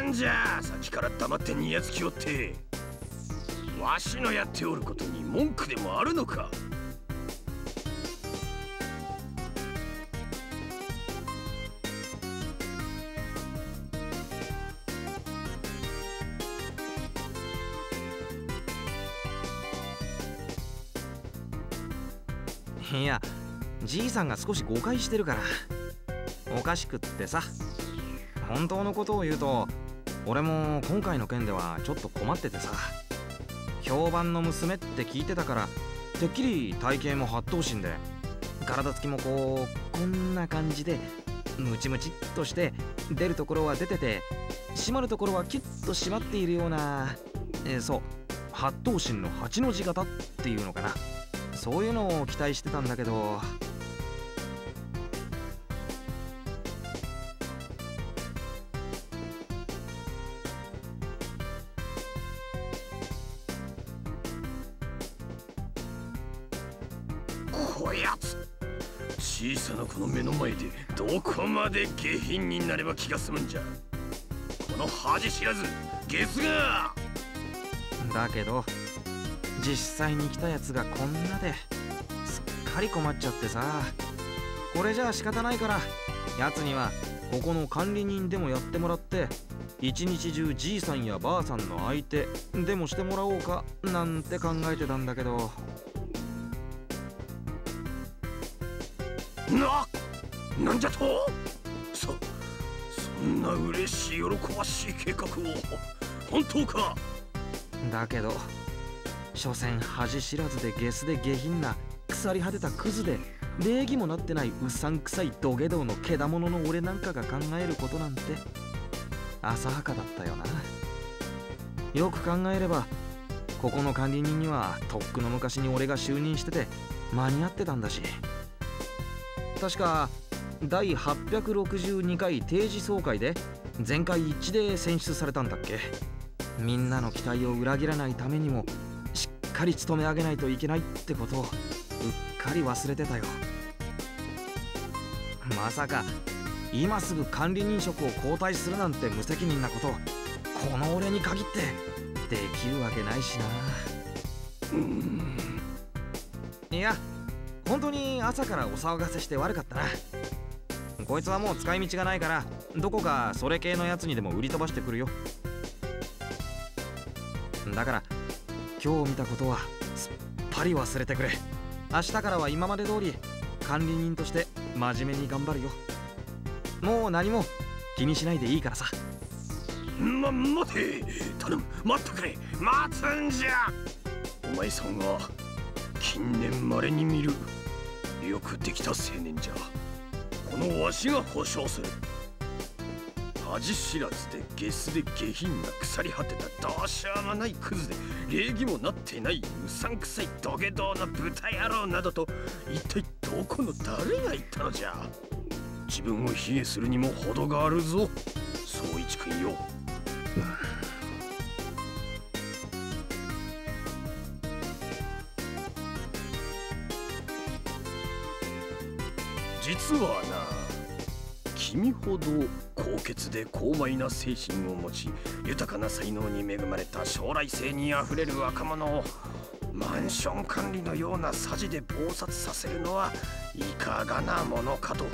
んじゃさっきから黙ってにやつきおって。わしのやっておることに文句でもあるのか。いやじいさんが少し誤解してるから。おかしくってさ。本当のことを言うと俺も今回の件ではちょっと困っててさ。評判の娘って聞いてたからてっきり体型も八頭身で。体つきもこうこんな感じでムチムチっとして出るところは出てて閉まるところはキュッと閉まっているような、えー、そう八頭身の八の字型っていうのかな。そういうのを期待してたんだけどの目の前でどこまで下品になれば気が済むんじゃ。この恥知らずゲスが。だけど実際に来たやつがこんなですっかり困っちゃってさ。これじゃあ仕方ないからやつにはここの管理人でもやってもらって一日中じいさんやばあさんの相手でもしてもらおうかなんて考えてたんだけど。ななんじゃと？そそんな嬉しい喜ばしい計画を。本当か？だけど所詮恥知らずでゲスで下品な腐り果てたクズで礼儀もなってないうさんくさい土下道のけだものの俺なんかが考えることなんて浅はかだったよな。よく考えればここの管理人にはとっくの昔に俺が就任してて間に合ってたんだし。確か第862回定時総会で全会一致で選出されたんだっけ。みんなの期待を裏切らないためにもしっかり務め上げないといけないってことをうっかり忘れてたよ。まさか今すぐ管理人職を交代するなんて無責任なことこの俺に限ってできるわけないしな。いや本当に朝からお騒がせして悪かったな。こいつはもう使い道がないからどこかそれ系のやつにでも売り飛ばしてくるよ。だから今日見たことはすっぱり忘れてくれ。明日からは今まで通り管理人として真面目に頑張るよ。もう何も気にしないでいいからさ。ま待て。頼む。待ってくれ。待つんじゃ。お前さんは近年まれに見る。よくできた青年じゃ。のわしが保証する。恥知らずでゲスで下品な腐り果てたどうしようもないクズで礼儀もなってないうさんくさい土下座な豚野郎などと一体どこの誰が言ったのじゃ。自分を卑下するにも程があるぞ。宗一君よ。実はな君ほど高潔で高邁な精神を持ち豊かな才能に恵まれた将来性にあふれる若者をマンション管理のようなさじで暴殺させるのはいかがなものかと。こ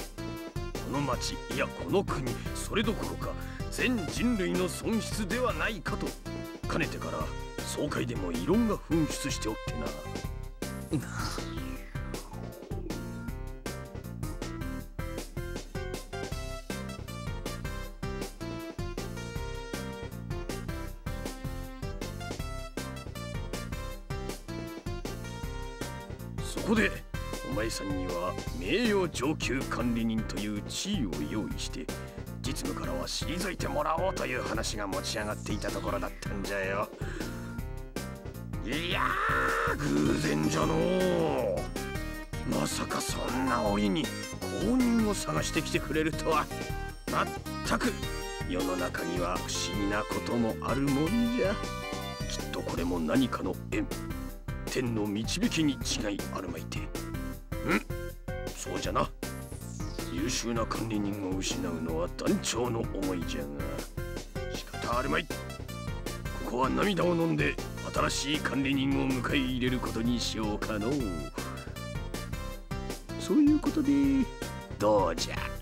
の町いやこの国それどころか全人類の損失ではないかと。かねてから総会でも異論が噴出しておってな。そこでお前さんには名誉上級管理人という地位を用意して実務からは退いてもらおうという話が持ち上がっていたところだったんじゃよ。いやー偶然じゃのまさかそんな折に後任を探してきてくれるとは。まったく世の中には不思議なこともあるもんじゃ。きっとこれも何かの縁。天の導きに違いあるまいて。ん？そうじゃな。優秀な管理人を失うのは団長の思いじゃが。仕方あるまい。ここは涙を飲んで新しい管理人を迎え入れることにしようかのそういうことで。どうじゃ？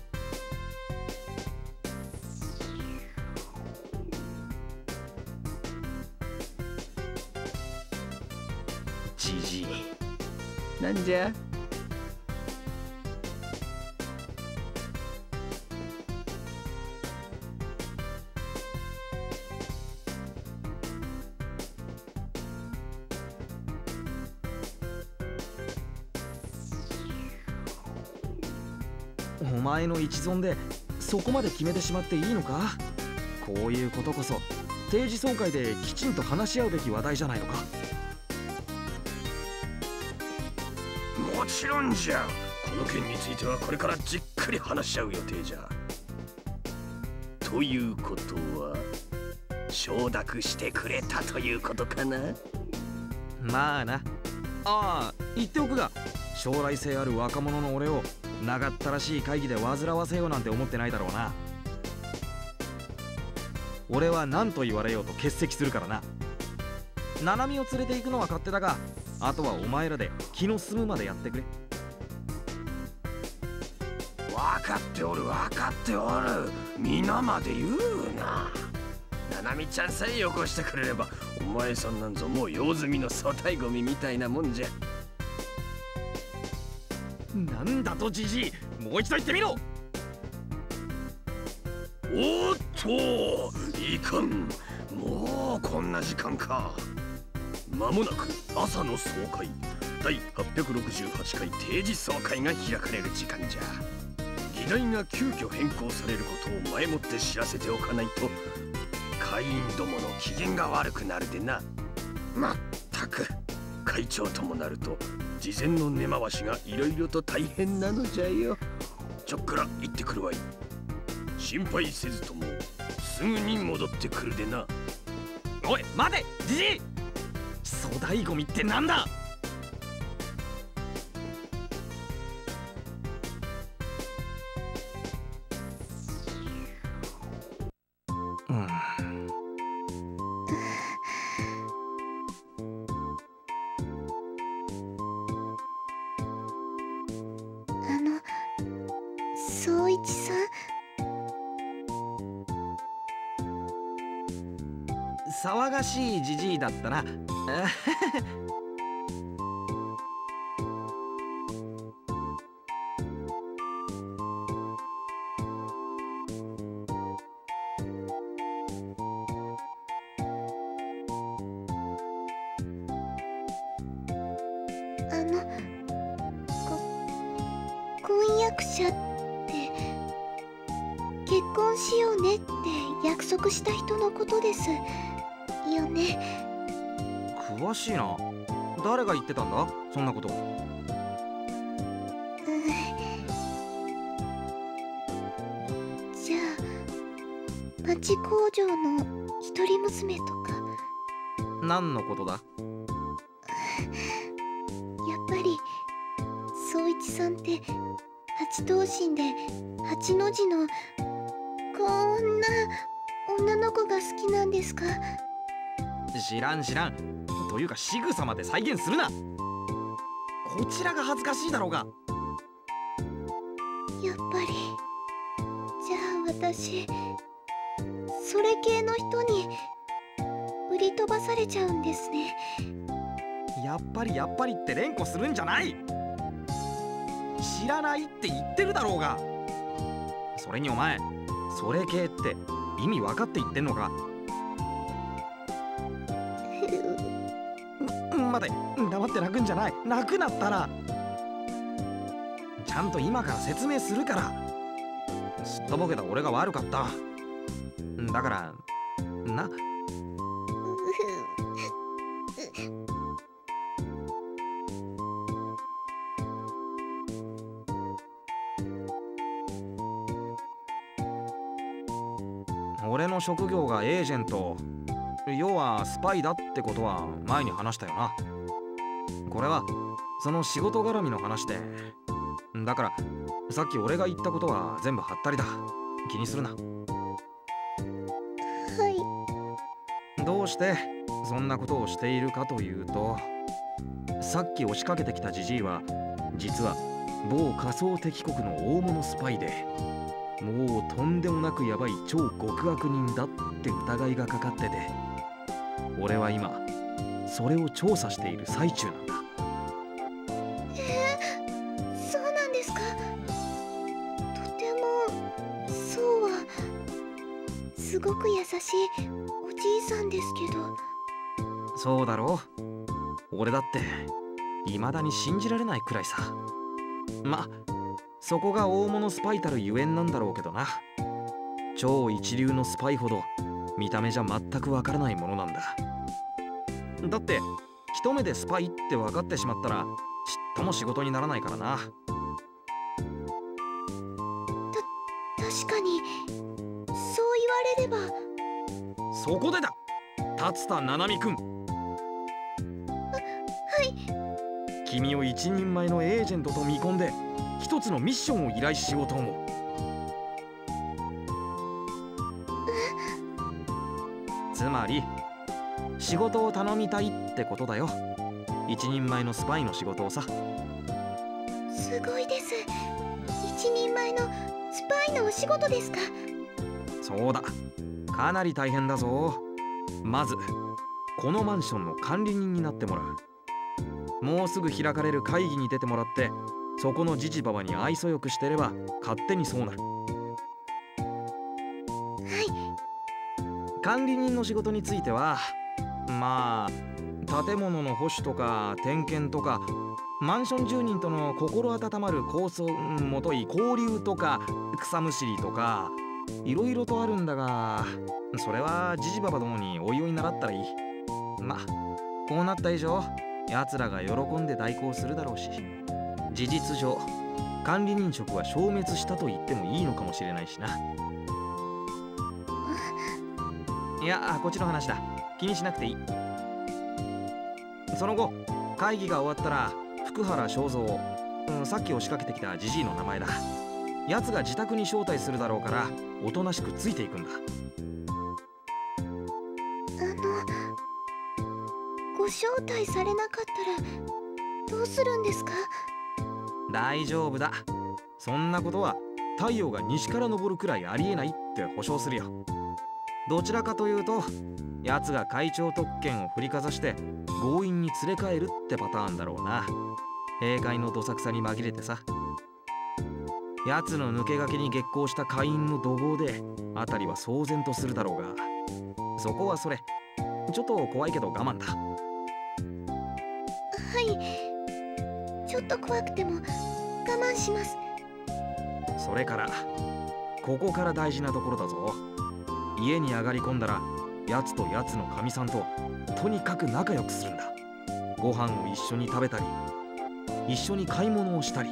なんじゃ。お前の一存でそこまで決めてしまっていいのか。こういうことこそ定時総会できちんと話し合うべき話題じゃないのか。もちろんじゃこの件についてはこれからじっくり話し合う予定じゃ。ということは承諾してくれたということかな？まあな。ああ言っておくが。将来性ある若者の俺を長ったらしい会議で煩わせようなんて思ってないだろうな。俺は何と言われようと欠席するからな。七海を連れて行くのは勝手だがあとはお前らで気の済むまでやってくれ。分かっておる分かっておる。皆まで言うな。ななみちゃんさえよこしてくれればお前さんなんぞもう用済みの粗大ゴミみたいなもんじゃ。なんだとじじい。もう一度言ってみろ。おっといかん。もうこんな時間か。間もなく朝の総会。第868回定時総会が開かれる時間じゃ。議題が急遽変更されることを前もって知らせておかないと会員どもの機嫌が悪くなるでな。まったく。会長ともなると事前の根回しがいろいろと大変なのじゃよ。ちょっくら行ってくるわい。心配せずともすぐに戻ってくるでな。おい待てじじい。粗大ゴミってなんだ騒がしいじじいだったな。あのこ婚約者って結婚しようねって約束した人のことです。詳しいな。誰が言ってたんだ？そんなこと。じゃあ町工場の一人娘とか。何のことだ？やっぱり総一さんって八頭身で八の字のこんな女の子が好きなんですか？知らん知らんというか仕草まで再現するな。こちらが恥ずかしいだろうが。やっぱり。じゃあ私それ系の人に売り飛ばされちゃうんですね。やっぱりやっぱりって連呼するんじゃない。知らないって言ってるだろうが。それにお前それ系って意味分かって言ってんのかん待て黙って泣くんじゃない。泣くなったらちゃんと今から説明するから。すっとぼけた俺が悪かった。だからな。俺の職業がエージェント。要はスパイだってことは前に話したよな。これはその仕事絡みの話で。だからさっき俺が言ったことは全部ハったりだ。気にするな。はい。どうしてそんなことをしているかというとさっき押しかけてきたジジイは実は某仮想敵国の大物スパイでもうとんでもなくヤバい超極悪人だって疑いがかかってて俺は今それを調査している最中なんだ。えー、そうなんですか？とてもそうはすごく優しいおじいさんですけど。そうだろう。俺だって未だに信じられないくらいさ。まそこが大物スパイたるゆえんなんだろうけどな。超一流のスパイほど見た目じゃ全くわからないものなんだだって一目でスパイって分かってしまったらちっとも仕事にならないからな。確かにそう言われれば。そこでだ！達田七海くんはい。君を一人前のエージェントと見込んで一つのミッションを依頼しようと思う。つまり仕事を頼みたいってことだよ。一人前のスパイの仕事をさ。すごいです。一人前のスパイのお仕事ですか？そうだ。かなり大変だぞ。まずこのマンションの管理人になってもらう。もうすぐ開かれる会議に出てもらってそこのじじばばに愛想よくしてれば勝手にそうなる。はい。管理人の仕事についてはまあ建物の保守とか点検とかマンション住人との心温まる構想もとい交流とか草むしりとかいろいろとあるんだがそれはじじばばどもにおいおい習ったらいい。まこうなった以上奴らが喜んで代行するだろうし事実上管理人職は消滅したと言ってもいいのかもしれないしな。いやこっちの話だ。気にしなくていい。その後会議が終わったら福原正蔵、うん、さっき押しかけてきたジジイの名前だ。奴が自宅に招待するだろうからおとなしくついていくんだ。あのご招待されなかったらどうするんですか？大丈夫だ。そんなことは太陽が西から昇るくらいありえないって保証するよ。どちらかというと奴が会長特権を振りかざして強引に連れ帰るってパターンだろうな。閉会のどさくさに紛れてさ。奴の抜け駆けに月光した会員の怒号で辺りは騒然とするだろうが。そこはそれ。ちょっと怖いけど我慢だ。はい。ちょっと怖くても我慢します。それからここから大事なところだぞ。家に上がり込んだら奴と奴のかみさんととにかく仲良くするんだ。ご飯を一緒に食べたり一緒に買い物をしたり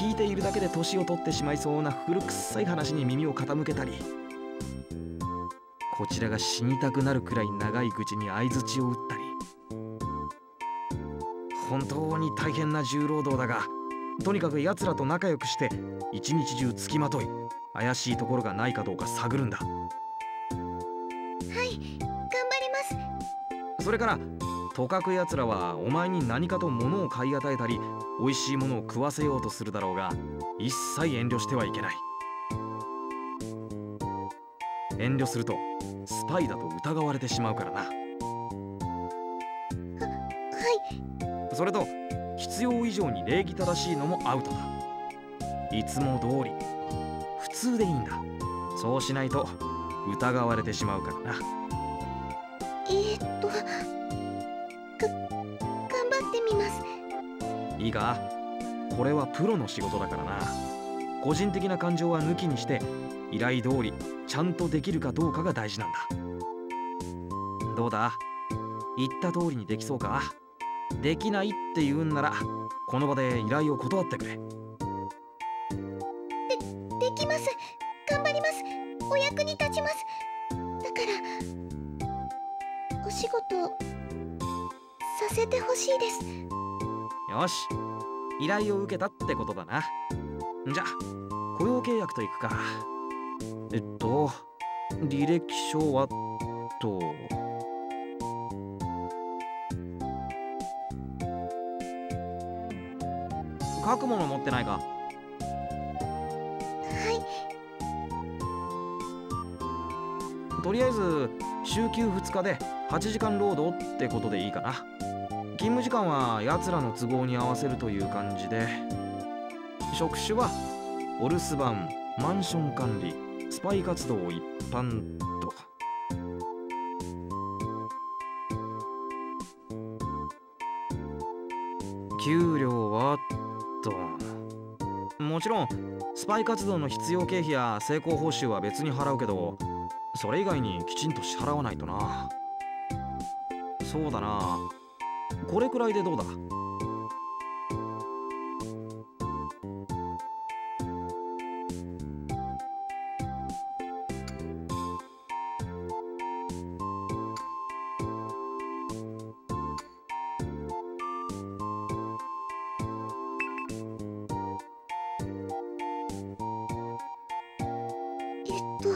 聞いているだけで年を取ってしまいそうな古臭い話に耳を傾けたりこちらが死にたくなるくらい長い口に相づちを打ったり本当に大変な重労働だがとにかく奴らと仲良くして一日中つきまとい怪しいところがないかどうか探るんだ。それからとかく奴らはお前に何かと物を買い与えたり美味しいものを食わせようとするだろうが一切遠慮してはいけない。遠慮するとスパイだと疑われてしまうからな。はい。それと必要以上に礼儀正しいのもアウトだ。いつも通り普通でいいんだ。そうしないと疑われてしまうからないいか？これはプロの仕事だからな。個人的な感情は抜きにして依頼通りちゃんとできるかどうかが大事なんだ。どうだ？言った通りにできそうか？できないって言うんならこの場で依頼を断ってくれ。できます。頑張ります。お役に立ちます。だからお仕事させてほしいです。よし。依頼を受けたってことだな。じゃ雇用契約といくか。えっと履歴書はと。書くもの持ってないか。はい。とりあえず週休2日で8時間労働ってことでいいかな勤務時間は奴らの都合に合わせるという感じで。職種はお留守番マンション管理スパイ活動一般と。給料はと。もちろんスパイ活動の必要経費や成功報酬は別に払うけどそれ以外にきちんと支払わないとな。そうだな。これくらいでどうだ？えっと。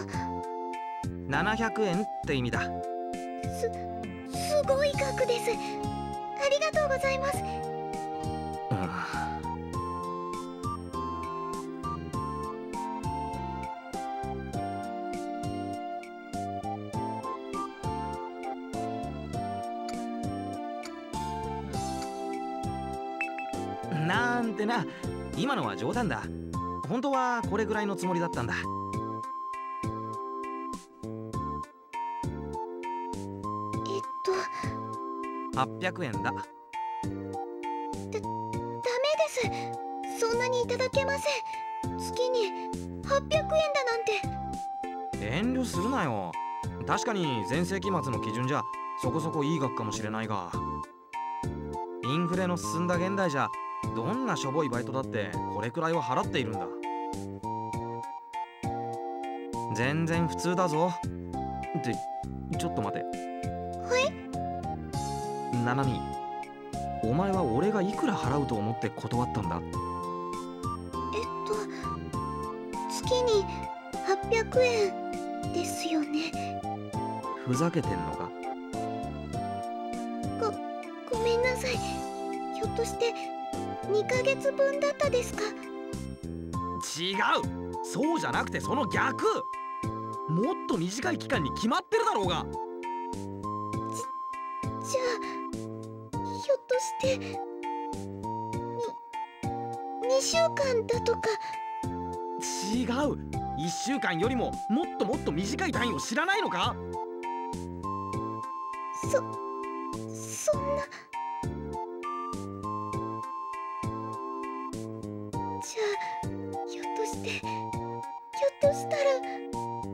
700円って意味だざいます。なんてな。今のは冗談だ。本当はこれぐらいのつもりだったんだ。えっと。800円だなよ。確かに前世紀末の基準じゃそこそこいい額かもしれないが。インフレの進んだ現代じゃどんなしょぼいバイトだってこれくらいは払っているんだ。全然普通だぞ。ってちょっと待て。はい？ナナミお前は俺がいくら払うと思って断ったんだ？えっと月に800円ですよね。ふざけてんのか？ごめんなさい。ひょっとして2ヶ月分だったですか？違う！そうじゃなくてその逆！もっと短い期間に決まってるだろうが！じゃあひょっとしてに2週間だとか？違う1週間よりももっともっと短い単位を知らないのか？そそんな。じゃあひょっとしてひょっとしたら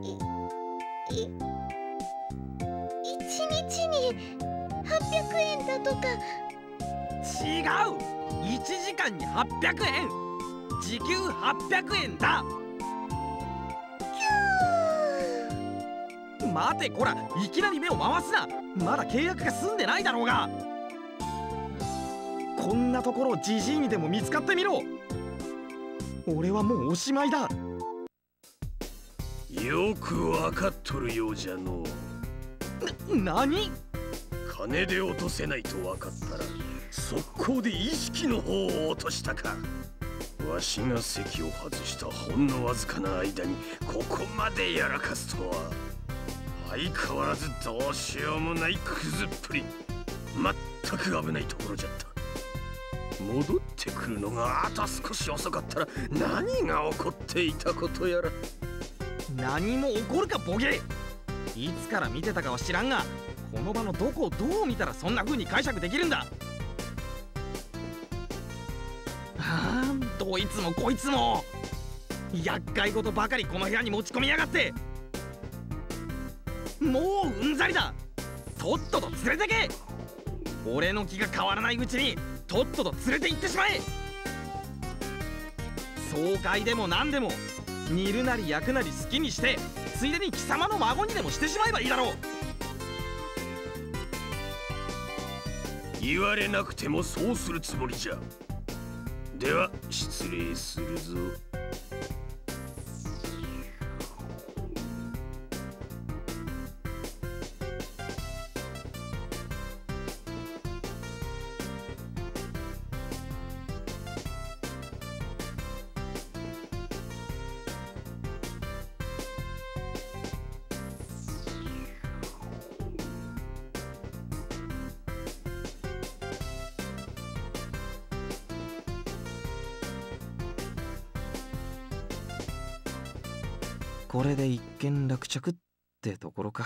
いい一日に800円だとか。違う！1時間に800円！時給800円だ待てこら。いきなり目を回すな。まだ契約が済んでないだろうが。こんなところじじいにでも見つかってみろ。俺はもうおしまいだ。よくわかっとるようじゃのう。何金で落とせないと分かったら速攻で意識の方を落としたか。わしが席を外したほんのわずかな間にここまでやらかすとは相変わらずどうしようもないクズっぷり。全く危ないところじゃった。戻ってくるのがあと少し遅かったら何が起こっていたことやら。何も起こるかボケ！いつから見てたかは知らんがこの場のどこをどう見たらそんな風に解釈できるんだ！はあどいつもこいつも！厄介事ばかりこの部屋に持ち込みやがって！もううんざりだ。とっとと連れてけ。俺の気が変わらないうちにとっとと連れて行ってしまえ。総会でも何でも煮るなり焼くなり好きにしてついでに貴様の孫にでもしてしまえばいいだろう。言われなくてもそうするつもりじゃ。では失礼するぞ。これで一件落着ってところか。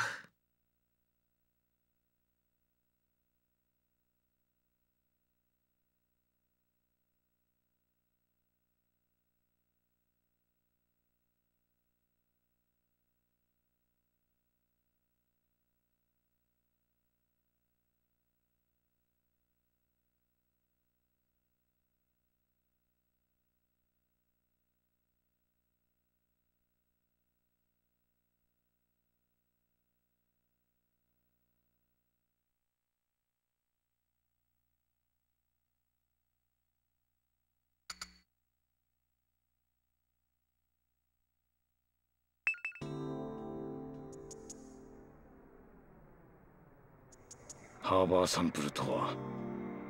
ハーバーサンプルとは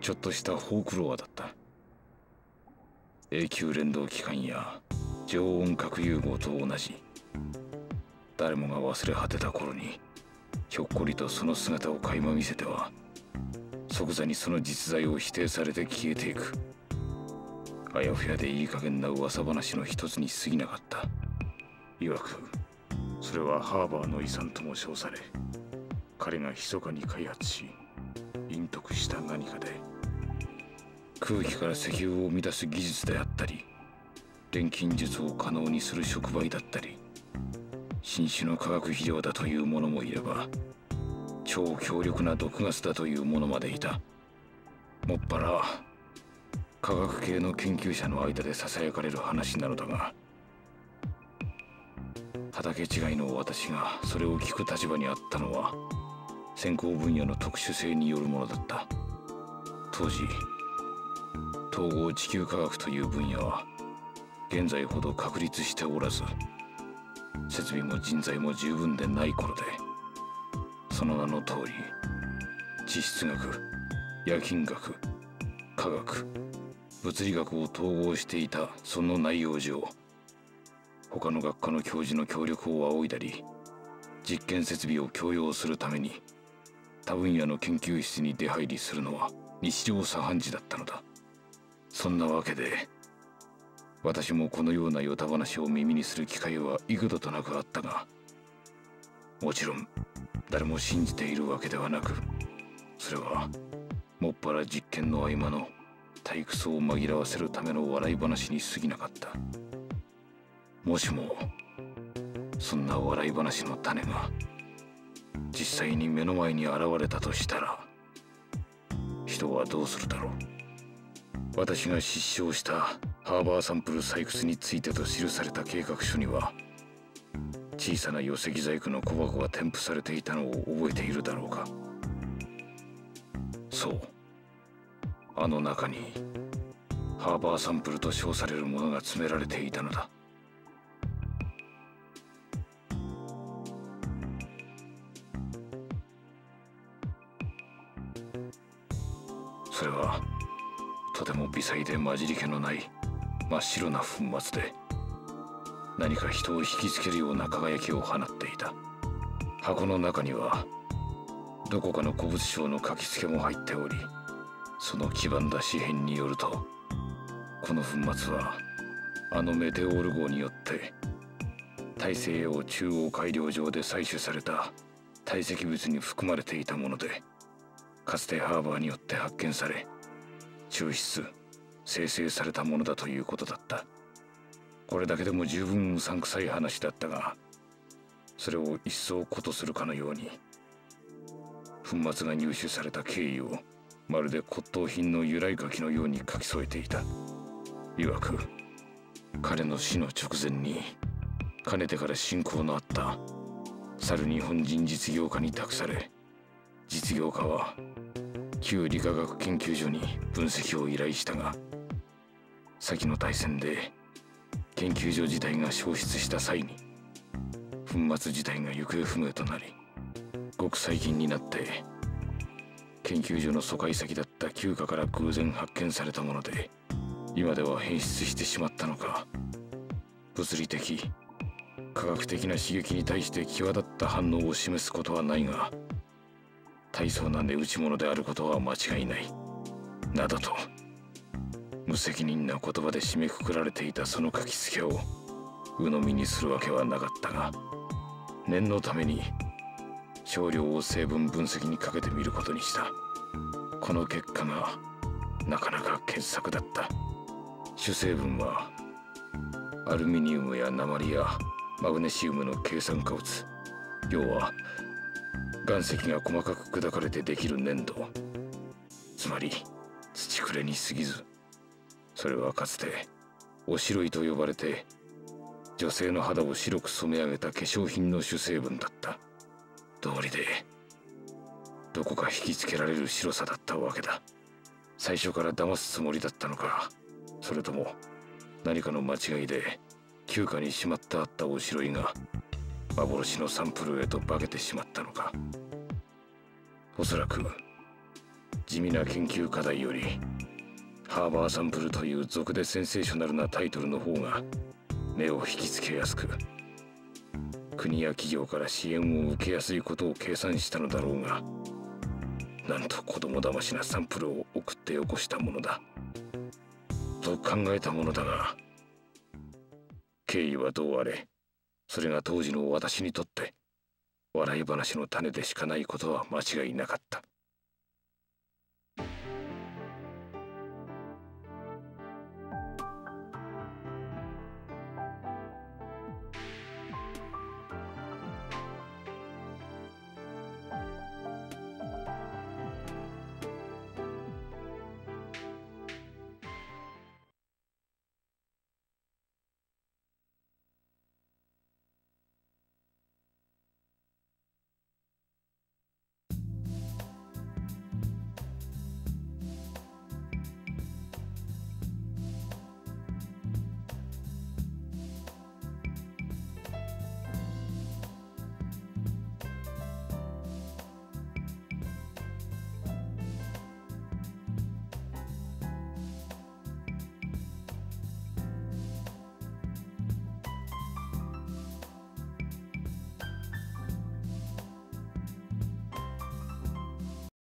ちょっとしたホークロアだった。永久連動機関や常温核融合と同じ。誰もが忘れ果てた頃にひょっこりとその姿を垣間見せては即座にその実在を否定されて消えていく。あやふやでいい加減な噂話の一つに過ぎなかった。曰くそれはハーバーの遺産とも称され彼が密かに開発し隠匿した何かで空気から石油を生み出す技術であったり錬金術を可能にする触媒だったり新種の化学肥料だというものもいれば超強力な毒ガスだというものまでいた。もっぱら科学系の研究者の間でささやかれる話なのだが畑違いの私がそれを聞く立場にあったのは先行分野の特殊性によるものだった。当時統合地球科学という分野は現在ほど確立しておらず設備も人材も十分でない頃でその名の通り地質学夜勤学科学物理学を統合していたその内容上他の学科の教授の協力を仰いだり実験設備を強要するために他分野の研究室に出入りするのは日常茶飯事だったのだ。そんなわけで私もこのようなヨタ話を耳にする機会は幾度となくあったがもちろん誰も信じているわけではなくそれはもっぱら実験の合間の退屈を紛らわせるための笑い話に過ぎなかった。もしもそんな笑い話の種が実際に目の前に現れたとしたら人はどうするだろう。私が失笑したハーバーサンプル採掘についてと記された計画書には小さな寄石細工の小箱が添付されていたのを覚えているだろうか。そう。あの中にハーバーサンプルと称されるものが詰められていたのだ。それはとても微細で混じり気のない真っ白な粉末で何か人を引きつけるような輝きを放っていた。箱の中にはどこかの古物商の書き付けも入っておりその黄ばんだ紙片によるとこの粉末はあのメテオール号によって大西洋中央海洋上で採取された堆積物に含まれていたものでかつてハーバーによって発見され抽出生成されたものだということだった。これだけでも十分うさんくさい話だったがそれを一層ことするかのように粉末が入手された経緯をまるで骨董品の由来書きのように書き添えていた。曰く彼の死の直前にかねてから親交のあった去る日本人実業家に託され実業家は旧理化学研究所に分析を依頼したが先の大戦で研究所自体が消失した際に粉末自体が行方不明となりごく最近になって研究所の疎開先だった旧家から偶然発見されたもので今では変質してしまったのか物理的科学的な刺激に対して際立った反応を示すことはないが大層な値打ち物であることは間違いない。などと無責任な言葉で締めくくられていたその書きつけを鵜呑みにするわけはなかったが念のために少量を成分分析にかけてみることにした。この結果がなかなか傑作だった。主成分はアルミニウムや鉛やマグネシウムの計算化物。要は岩石が細かく砕かれてできる粘土。つまり土くれに過ぎずそれはかつておしろいと呼ばれて女性の肌を白く染め上げた化粧品の主成分だった。道理でどこか引きつけられる白さだったわけだ。最初から騙すつもりだったのかそれとも何かの間違いで旧家にしまってあったおしろいが幻のサンプルへと化けてしまったのか。おそらく地味な研究課題よりハーバーサンプルという俗でセンセーショナルなタイトルの方が目を引きつけやすく国や企業から支援を受けやすいことを計算したのだろうがなんと子供騙しなサンプルを送ってよこしたものだ。と考えたものだが経緯はどうあれそれが当時の私にとって笑い話の種でしかないことは間違いなかった。